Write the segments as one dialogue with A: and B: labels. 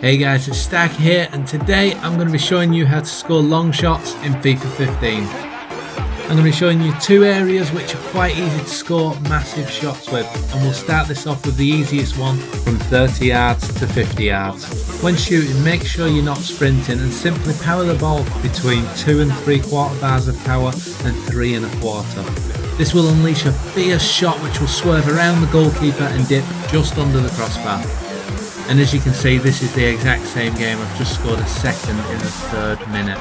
A: Hey guys, it's Stack here and today I'm going to be showing you how to score long shots in FIFA 15. I'm going to be showing you two areas which are quite easy to score massive shots with and we'll start this off with the easiest one from 30 yards to 50 yards. When shooting make sure you're not sprinting and simply power the ball between 2 and 3 quarter bars of power and 3 and a quarter. This will unleash a fierce shot which will swerve around the goalkeeper and dip just under the crossbar. And as you can see this is the exact same game, I've just scored a second in the third minute.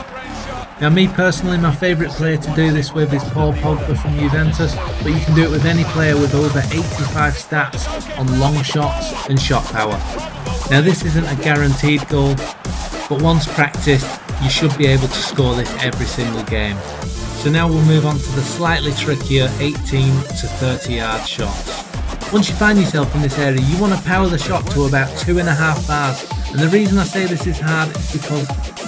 A: Now me personally, my favourite player to do this with is Paul Pogba from Juventus, but you can do it with any player with over 85 stats on long shots and shot power. Now this isn't a guaranteed goal, but once practiced, you should be able to score this every single game. So now we'll move on to the slightly trickier 18 to 30 yard shots. Once you find yourself in this area, you want to power the shot to about two and a half bars. And the reason I say this is hard is because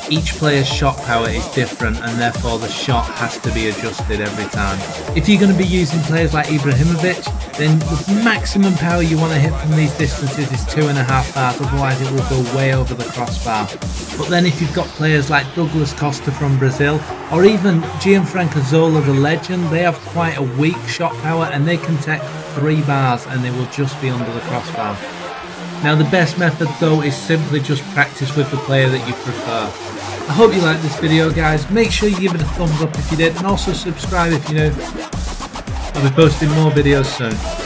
A: each player's shot power is different and therefore the shot has to be adjusted every time. If you're going to be using players like Ibrahimovic, then the maximum power you want to hit from these distances is two and a half bars, otherwise it will go way over the crossbar. But then if you've got players like Douglas Costa from Brazil, or even Gianfranco Zola the legend, they have quite a weak shot power and they can take three bars and they will just be under the crossbar. Now the best method though is simply just practice with the player that you prefer. I hope you liked this video guys, make sure you give it a thumbs up if you did and also subscribe if you know. I'll be posting more videos soon.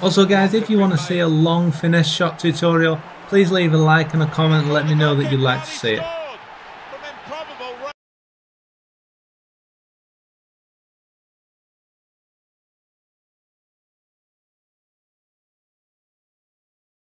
A: Also guys, if you want to see a long finesse shot tutorial, please leave a like and a comment and let me know that you'd like to see it.